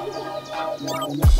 Não, não, não.